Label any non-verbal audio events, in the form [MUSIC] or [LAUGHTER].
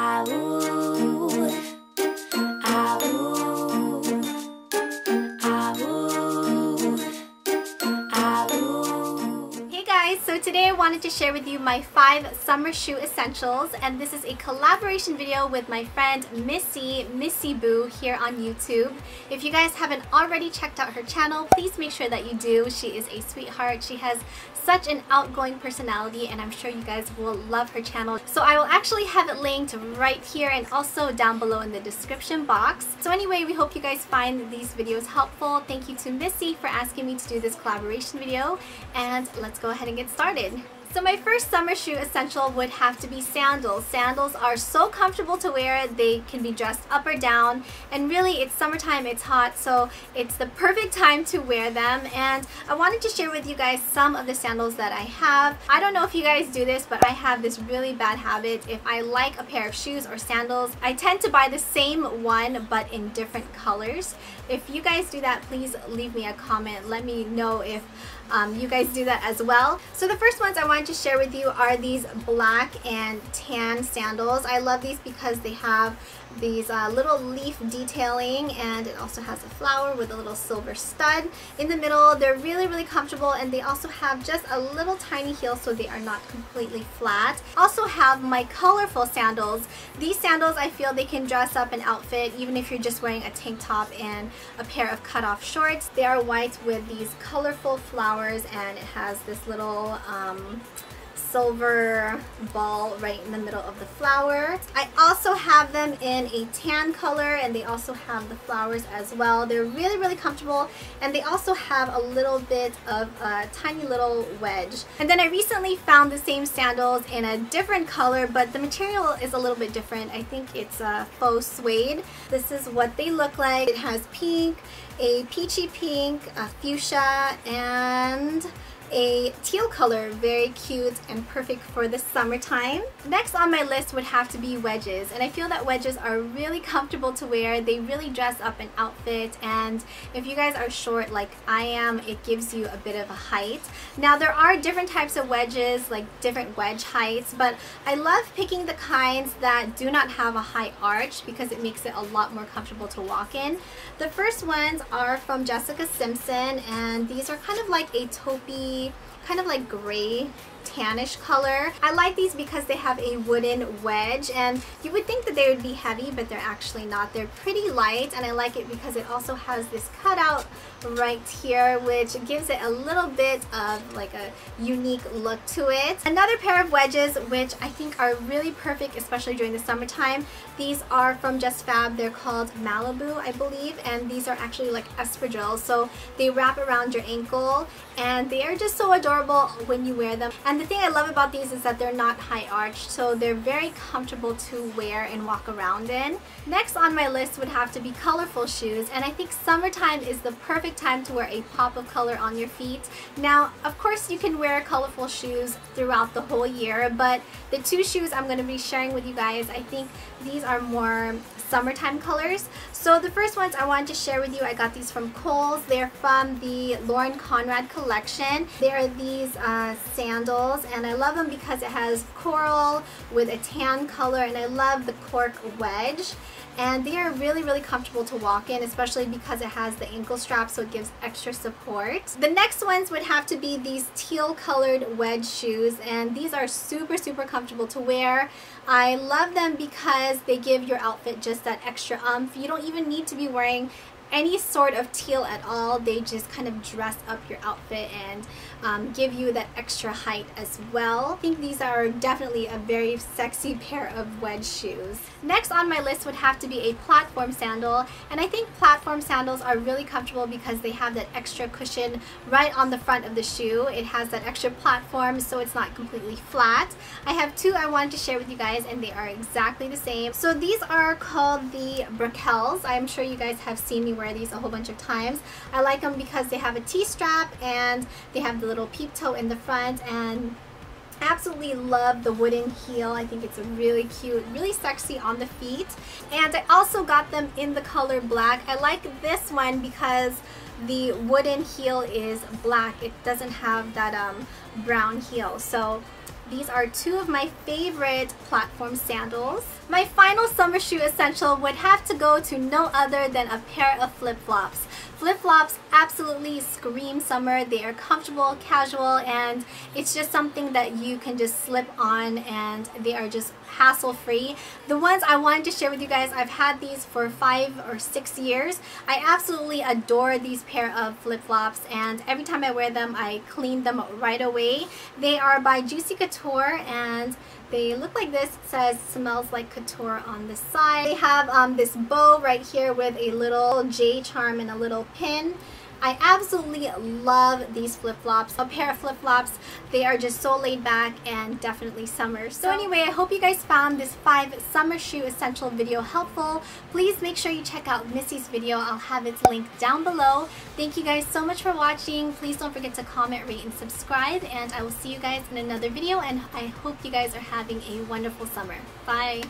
Ooh. Today I wanted to share with you my five summer shoe essentials and this is a collaboration video with my friend Missy, Missy Boo here on YouTube. If you guys haven't already checked out her channel, please make sure that you do. She is a sweetheart. She has such an outgoing personality and I'm sure you guys will love her channel. So I will actually have it linked right here and also down below in the description box. So anyway, we hope you guys find these videos helpful. Thank you to Missy for asking me to do this collaboration video and let's go ahead and get started solid. So my first summer shoe essential would have to be sandals. Sandals are so comfortable to wear. They can be dressed up or down. And really, it's summertime, it's hot, so it's the perfect time to wear them. And I wanted to share with you guys some of the sandals that I have. I don't know if you guys do this, but I have this really bad habit. If I like a pair of shoes or sandals, I tend to buy the same one, but in different colors. If you guys do that, please leave me a comment. Let me know if um, you guys do that as well. So the first ones I wanted to share with you are these black and tan sandals. I love these because they have these uh, little leaf detailing and it also has a flower with a little silver stud in the middle. They're really, really comfortable and they also have just a little tiny heel so they are not completely flat. Also have my colorful sandals. These sandals I feel they can dress up an outfit even if you're just wearing a tank top and a pair of cut-off shorts. They are white with these colorful flowers and it has this little um, silver ball right in the middle of the flower. I also have them in a tan color and they also have the flowers as well. They're really, really comfortable and they also have a little bit of a tiny little wedge. And then I recently found the same sandals in a different color but the material is a little bit different. I think it's a faux suede. This is what they look like. It has pink, a peachy pink, a fuchsia, and teal color, very cute and perfect for the summertime. Next on my list would have to be wedges and I feel that wedges are really [LAUGHS] comfortable to wear. They really dress up an outfit and if you guys are short like I am, it gives you a bit of a height. Now there are different types of wedges, like different wedge heights, but I love picking the kinds that do not have a high arch because it makes it a lot more comfortable to walk in. The first ones are from Jessica Simpson and these are kind of like a taupey kind of like gray tannish color. I like these because they have a wooden wedge and you would think that they would be heavy but they're actually not. They're pretty light and I like it because it also has this cutout right here which gives it a little bit of like a unique look to it. Another pair of wedges which I think are really perfect especially during the summertime. These are from JustFab. They're called Malibu I believe and these are actually like espadrilles so they wrap around your ankle and they are just so adorable when you wear them. And the thing I love about these is that they're not high arched, so they're very comfortable to wear and walk around in. Next on my list would have to be colorful shoes, and I think summertime is the perfect time to wear a pop of color on your feet. Now, of course you can wear colorful shoes throughout the whole year, but the two shoes I'm going to be sharing with you guys, I think these are more summertime colors. So the first ones I wanted to share with you, I got these from Kohl's. They're from the Lauren Conrad collection. They are these uh, sandals and I love them because it has coral with a tan color and I love the cork wedge and they are really really comfortable to walk in especially because it has the ankle strap so it gives extra support. The next ones would have to be these teal colored wedge shoes and these are super super comfortable to wear. I love them because they give your outfit just that extra umph. You don't even need to be wearing any sort of teal at all. They just kind of dress up your outfit and um, give you that extra height as well. I think these are definitely a very sexy [LAUGHS] pair of wedge shoes. Next on my list would have to be a platform sandal and I think platform sandals are really comfortable because they have that extra cushion right on the front of the shoe. It has that extra platform so it's not completely flat. I have two I wanted to share with you guys and they are exactly the same. So these are called the Breckelle's. I'm sure you guys have seen me wear these a whole bunch of times. I like them because they have a T-strap and they have the little peep toe in the front and absolutely love the wooden heel. I think it's really cute, really sexy on the feet. And I also got them in the color black. I like this one because the wooden heel is black. It doesn't have that um, brown heel. So These are two of my favorite platform sandals. My final summer shoe essential would have to go to no other than a pair of flip-flops. Flip-flops absolutely scream summer. They are comfortable, casual, and it's just something that you can just slip on and they are just hassle-free. The ones I wanted to share with you guys, I've had these for five or six years. I absolutely adore these pair of flip-flops and every time I wear them, I clean them right away. They are by Juicy Couture and they look like this. It says smells like couture on the side. They have um, this bow right here with a little J charm and a little pin. I absolutely love these flip-flops. A pair of flip-flops, they are just so laid back and definitely summer. So anyway, I hope you guys found this 5 summer shoe essential video helpful. Please make sure you check out Missy's video. I'll have its link down below. Thank you guys so much for watching. Please don't forget to comment, rate, and subscribe. And I will see you guys in another video. And I hope you guys are having a wonderful summer. Bye!